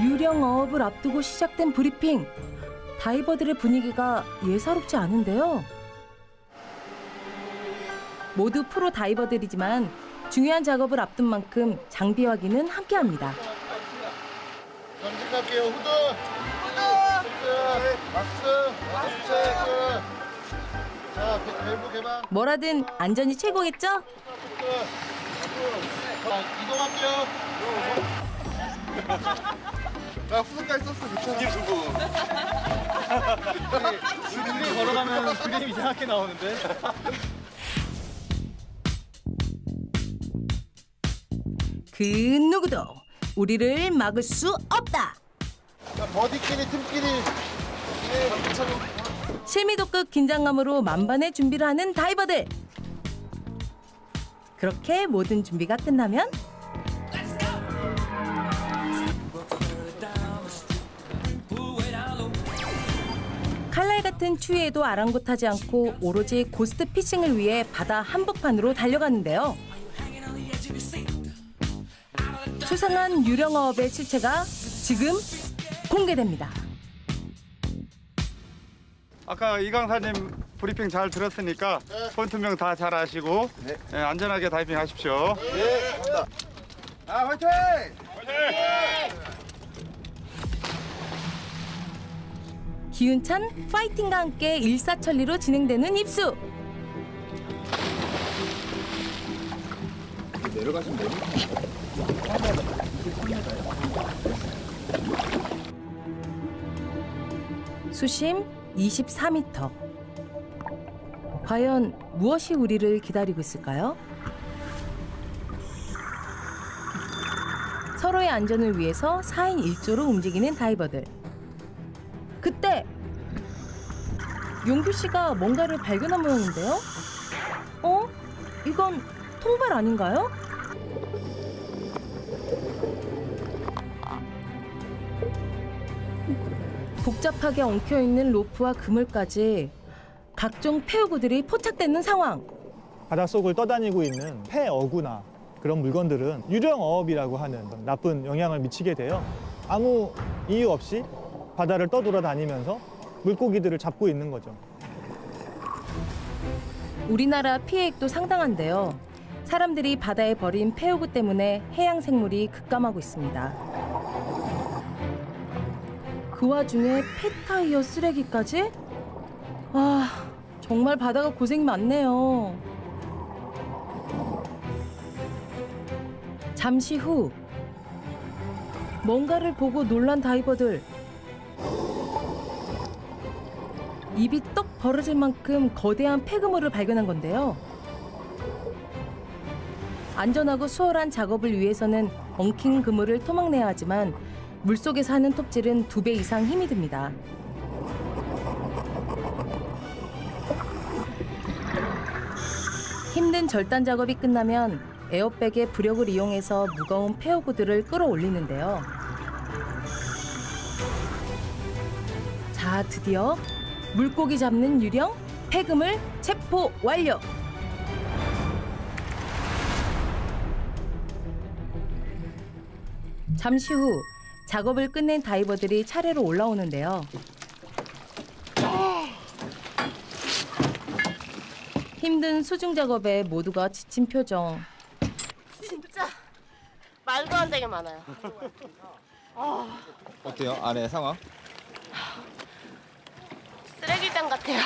유령 어업을 앞두고 시작된 브리핑. 다이버들의 분위기가 예사롭지 않은데요. 모두 프로 다이버들이지만 중요한 작업을 앞둔 만큼 장비 확인은 함께합니다. 전진할게요. 후드. 후드. 박스. 박스 체크. 자, 밸브 개방. 뭐라든 안전이 최고겠죠? 자, 이동할게요. 나 후드까지 썼어. 괜찮아. 둘이 걸어가면 그림 이상하게 나오는데. 그 누구도 우리를 막을 수 없다. 자, 버디끼리 팀끼리. 예, 괜찮아. 실미도 끝 긴장감으로 만반의 준비를 하는 다이버들. 그렇게 모든 준비가 끝나면 칼날 같은 추위에도 아랑곳하지 않고 오로지 고스트 피싱을 위해 바다 한복판으로 달려가는데요. 수상한 유령어업의 실체가 지금 공개됩니다. 아까 이강사님 브리핑 잘 들었으니까 포인트명 다 잘 아시고 예, 안전하게 다이빙 하십시오. 아, 화이팅! 기운찬 파이팅과 함께 일사천리로 진행되는 입수. 수심 24m. 과연 무엇이 우리를 기다리고 있을까요? 서로의 안전을 위해서 4인 1조로 움직이는 다이버들. 그때 용규 씨가 뭔가를 발견한 모양인데요. 어? 이건 통발 아닌가요? 복잡하게 엉켜 있는 로프와 그물까지 각종 폐우구들이 포착되는 상황. 바닷속을 떠다니고 있는 폐어구나 그런 물건들은 유령 어업이라고 하는 나쁜 영향을 미치게 돼요. 아무 이유 없이 바다를 떠돌아다니면서 물고기들을 잡고 있는 거죠. 우리나라 피해액도 상당한데요. 사람들이 바다에 버린 폐우구 때문에 해양 생물이 급감하고 있습니다. 그 와중에 폐타이어 쓰레기까지? 아, 정말 바다가 고생이 많네요. 잠시 후 뭔가를 보고 놀란 다이버들 입이 떡 벌어질 만큼 거대한 폐그물을 발견한 건데요. 안전하고 수월한 작업을 위해서는 엉킨 그물을 토막내야 하지만 물속에서 하는 톱질은 두 배 이상 힘이 듭니다. 힘든 절단 작업이 끝나면 에어백의 부력을 이용해서 무거운 폐허구들을 끌어올리는데요. 자, 드디어 물고기 잡는 유령 폐금을 체포 완료. 잠시 후 작업을 끝낸 다이버들이 차례로 올라오는데요. 힘든 수중 작업에 모두가 지친 표정. 진짜 말도 안 되게 많아요. 어때요? 안에 상황? 쓰레기장 같아요.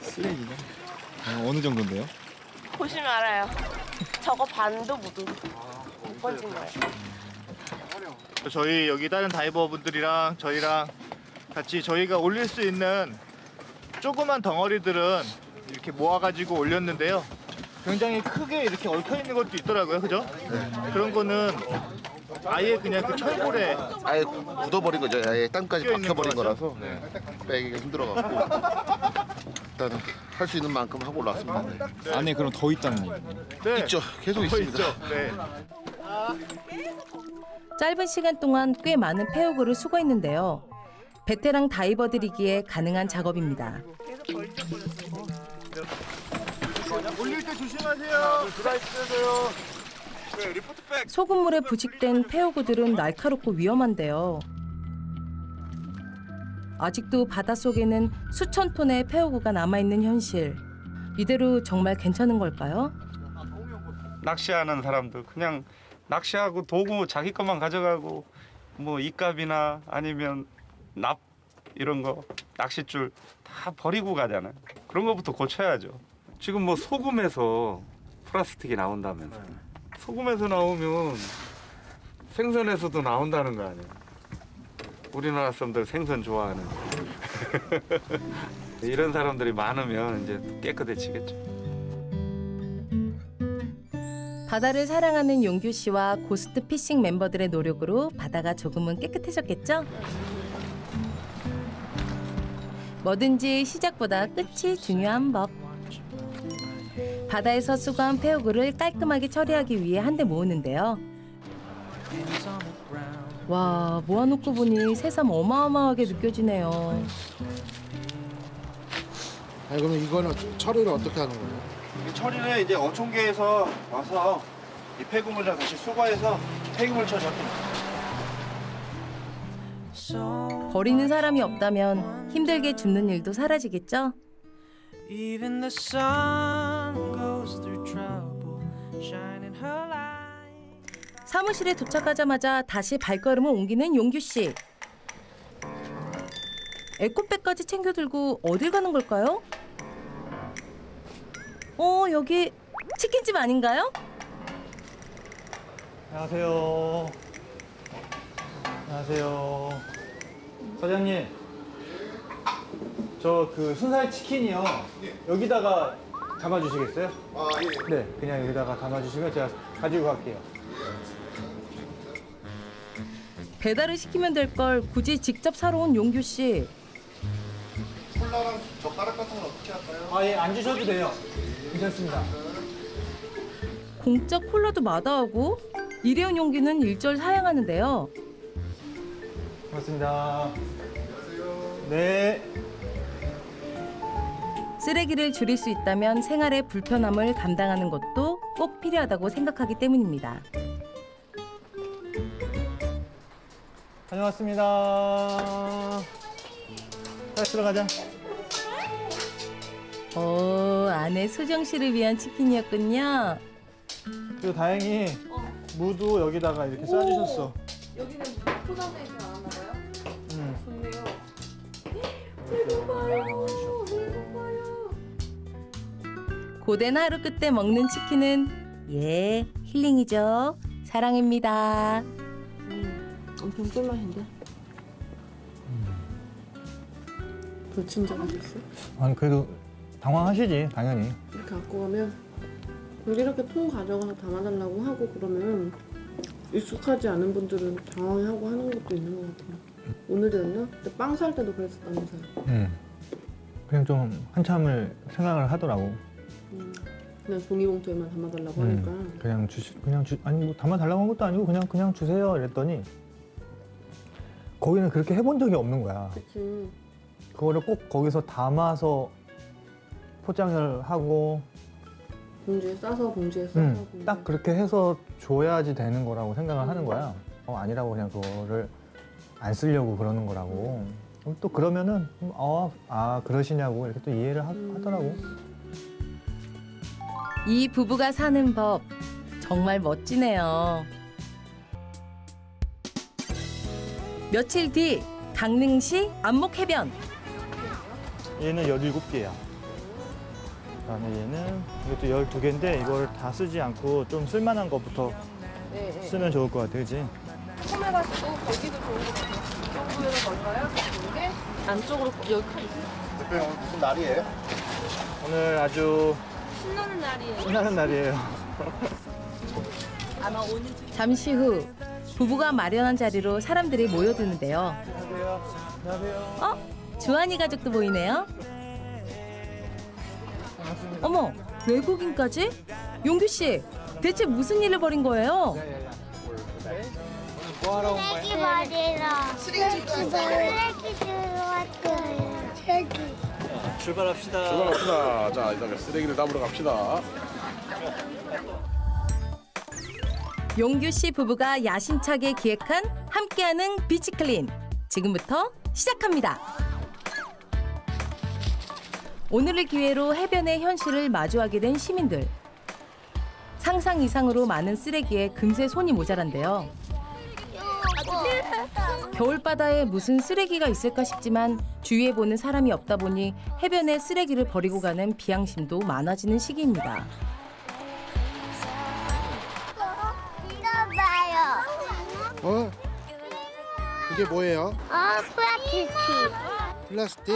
쓰레기가? 어, 어느 정도인데요? 보시면 알아요. 저거 반도 묻은 못 번진 거예요. 저희 여기 다른 다이버 분들이랑 저희랑 같이 저희가 올릴 수 있는 조그만 덩어리들은 이렇게 모아가지고 올렸는데요. 굉장히 크게 이렇게 얽혀 있는 것도 있더라고요, 그죠? 그런 거는 아예 그냥 그 철골에 아예 묻어버린 거죠. 아예 땅까지 끼어 있는 박혀버린 거라서. 거라서 네. 빼기가 힘들어갖고 일단은 할 수 있는 만큼 하고 올랐습니다. 네. 안에 그럼 더 있다는 얘기. 네. 있죠. 계속 더 있습니다. 있죠. 네. 짧은 시간 동안 꽤 많은 폐허구를 수거했는데요. 베테랑 다이버들이기에 가능한 작업입니다. 올릴 때 조심하세요. 드라이브 떼세요. 소금물에 부식된 폐허구들은 날카롭고 위험한데요. 아직도 바닷속에는 수천 톤의 폐허구가 남아있는 현실. 이대로 정말 괜찮은 걸까요? 낚시하는 사람들 그냥 낚시하고 도구 자기 것만 가져가고 뭐 입갑이나 아니면 납 이런 거 낚싯줄 다 버리고 가잖아요. 그런 거부터 고쳐야죠. 지금 뭐 소금에서 플라스틱이 나온다면서 소금에서 나오면 생선에서도 나온다는 거 아니에요. 우리나라 사람들 생선 좋아하는 이런 사람들이 많으면 이제 깨끗해지겠죠. 바다를 사랑하는 용규 씨와 고스트 피싱 멤버들의 노력으로 바다가 조금은 깨끗해졌겠죠? 뭐든지 시작보다 끝이 중요한 법. 바다에서 수거한 폐허구를 깔끔하게 처리하기 위해 한데 모으는데요. 와, 모아놓고 보니 새삼 어마어마하게 느껴지네요. 아니 그러면 이거는 처리를 어떻게 하는 거예요? 이 처리는 이제 어촌계에서 와서 이 폐구물을 다시 수거해서 폐기물 처리합니다. 버리는 사람이 없다면 힘들게 줍는 일도 사라지겠죠? 사무실에 도착하자마자 다시 발걸음을 옮기는 용규 씨. 에코백까지 챙겨 들고 어딜 가는 걸까요? 어, 여기 치킨집 아닌가요? 안녕하세요. 안녕하세요. 사장님, 저 그 순살 치킨이요. 여기다가 담아주시겠어요? 아 예. 네, 그냥 여기다가 담아주시면 제가 가지고 갈게요. 배달을 시키면 될 걸 굳이 직접 사러 온 용규 씨. 콜라랑 젓가락 같은 건 어떻게 할까요? 아, 예, 안 주셔도 돼요. 괜찮습니다. 공짜 콜라도 마다하고 일회용 용기는 일절 사양하는데요. 고맙습니다. 네. 쓰레기를 줄일 수 있다면 생활의 불편함을 감당하는 것도 꼭 필요하다고 생각하기 때문입니다. 다녀왔습니다. 다시 들어가자. 오, 안에 수정 씨를 위한 치킨이었군요. 그리고 다행히 무도 여기다가 이렇게 싸주셨어. 여기는 포장되지 않았나 봐요? 음. 좋네요. 고된 하루 끝에 먹는 치킨은 예, 힐링이죠. 사랑입니다. 엄청 꿀맛인데? 불친절 하셨어? 아니 그래도 당황하시지 당연히. 이렇게 갖고 가면 여기 이렇게 통 가져가서 담아달라고 하고 그러면 익숙하지 않은 분들은 당황하고 하는 것도 있는 것 같아요. 오늘이었나? 그때 빵살 때도 그랬었다면서요. 음. 그냥 좀 한참을 생각을 하더라고. 음, 그냥 종이봉투에만 담아달라고 음, 하니까. 그냥 주시 그냥 주 아니 뭐 담아 달라고 한 것도 아니고 그냥 그냥 주세요 이랬더니 거기는 그렇게 해본 적이 없는 거야. 그치. 그거를 꼭 거기서 담아서 포장을 하고 봉지에 싸서 봉지에 싸서. 음, 봉지에. 딱 그렇게 해서 줘야지 되는 거라고 생각을 하는 거야. 어, 아니라고 그냥 그거를 안 쓰려고 그러는 거라고. 그럼 또 그러면은 어, 아 그러시냐고 이렇게 또 이해를 하, 하더라고. 이 부부가 사는 법 정말 멋지네요. 며칠 뒤 강릉시 안목해변 얘는 17개야. 그다음에 얘는 이것도 12개인데 이거를 다 쓰지 않고 좀 쓸만한 것부터 네, 네. 쓰면 좋을 것 같아. 그지? 소매가지고 거기도 좋은 것 같아요. 이쪽으로 걸까요? 이게 안쪽으로 여기 칸 있어요. 대표님 오늘 무슨 날이에요? 오늘 아주 신나는 날이에요. 신나는 날이에요. 잠시 후 부부가 마련한 자리로 사람들이 모여드는데요. 안녕하세요. 안녕하세요. 어? 주한이 가족도 보이네요. 어머, 외국인까지? 용규 씨, 대체 무슨 일을 벌인 거예요? 쓰레기 버리러 쓰레기 주러 왔어요 쓰레기 출발합시다. 자 이제 쓰레기를 담으러 갑시다. 용규 씨 부부가 야심차게 기획한 함께하는 beach clean. 지금부터 시작합니다. 오늘을 기회로 해변의 현실을 마주하게 된 시민들. 상상 이상으로 많은 쓰레기에 금세 손이 모자란데요. 겨울바다에 무슨 쓰레기가 있을까 싶지만 주위에 보는 사람이 없다 보니 해변에 쓰레기를 버리고 가는 비양심도 많아지는 시기입니다. 이거 봐요. 어? 그게 뭐예요? 아, 플라스틱. 플라스틱.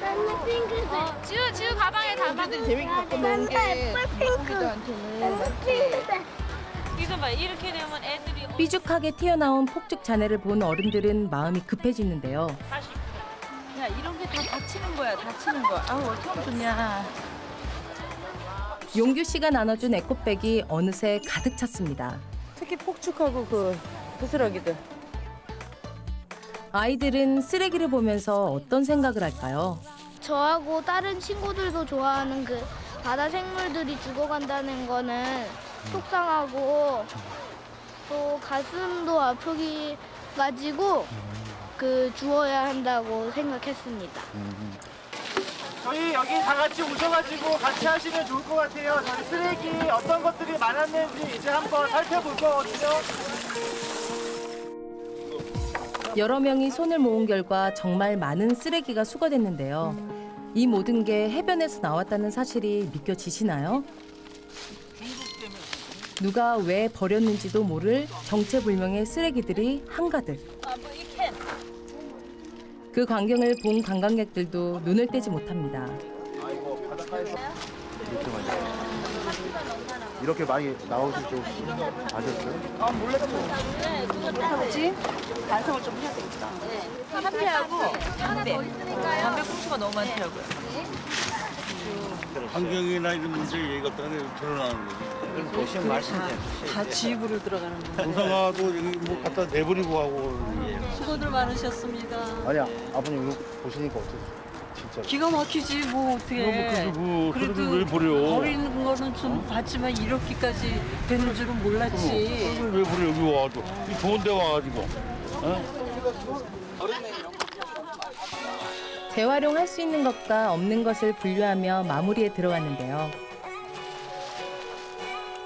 나는 핑크색. 지우 지우 가방에 담아. 재밌게 갖고 노는 게 핑크. 핑크색. 이거 봐 이렇게 되면 애들이 어, 삐죽하게 튀어나온 폭죽 잔해를 본 어른들은 마음이 급해지는데요. 야 이런 게 다 다치는 거야 다치는 거. 아우 어쩜 좋냐. 용규 씨가 나눠준 에코백이 어느새 가득 찼습니다. 특히 폭죽하고 그 부스러기들. 아이들은 쓰레기를 보면서 어떤 생각을 할까요? 저하고 다른 친구들도 좋아하는 그 바다 생물들이 죽어간다는 거는 속상하고 또 가슴도 아프기 가지고 그 주어야 한다고 생각했습니다. 저희 여기 다 같이 오셔가지고 같이 하시면 좋을 것 같아요. 저희 쓰레기 어떤 것들이 많았는지 이제 한번 살펴볼 거거든요. 여러 명이 손을 모은 결과 정말 많은 쓰레기가 수거됐는데요. 이 모든 게 해변에서 나왔다는 사실이 믿겨지시나요? 누가 왜 버렸는지도 모를 정체불명의 쓰레기들이 한가득. 그 광경을 본 관광객들도 눈을 떼지 못합니다. 이렇게 많이 나오실 줄 아셨어요? 담배하고 담배. 담배 풍수가 너무 많더라고요. 환경이나 이런 문제 얘기가 때문에 드러나는 거지. 다 지입으로 들어가는 거. 부상하도 여기 뭐 갖다 내버리고 하고. 수고들 많으셨습니다. 아니야 아버님 이거 보시니까 어떠세요? 진짜. 기가 막히지 뭐 어떻게. 그 그래도 왜 버려? 버리는 거는 좀 봤지만 이렇게까지 되는 줄은 몰랐지. 그걸 왜 버려 여기 와도 이 좋은 데 와가지고. 재활용할 수 있는 것과 없는 것을 분류하며 마무리에 들어갔는데요.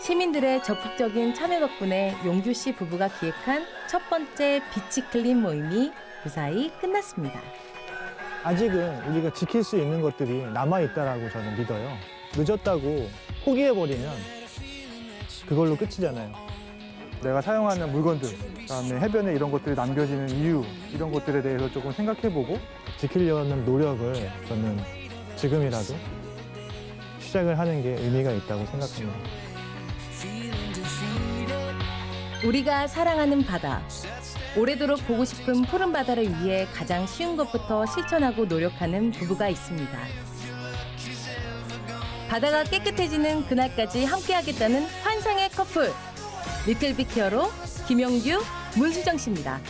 시민들의 적극적인 참여 덕분에 용규 씨 부부가 기획한 첫 번째 beach clean 모임이 무사히 끝났습니다. 아직은 우리가 지킬 수 있는 것들이 남아 있다라고 저는 믿어요. 늦었다고 포기해 버리면 그걸로 끝이잖아요. 내가 사용하는 물건들, 그다음에 해변에 이런 것들이 남겨지는 이유 이런 것들에 대해서 조금 생각해보고 지키려는 노력을 저는 지금이라도 시작을 하는 게 의미가 있다고 생각합니다. 우리가 사랑하는 바다. 오래도록 보고 싶은 푸른 바다를 위해 가장 쉬운 것부터 실천하고 노력하는 부부가 있습니다. 바다가 깨끗해지는 그날까지 함께하겠다는 환상의 커플. 리틀 빅 히어로 김영규, 문수정 씨입니다.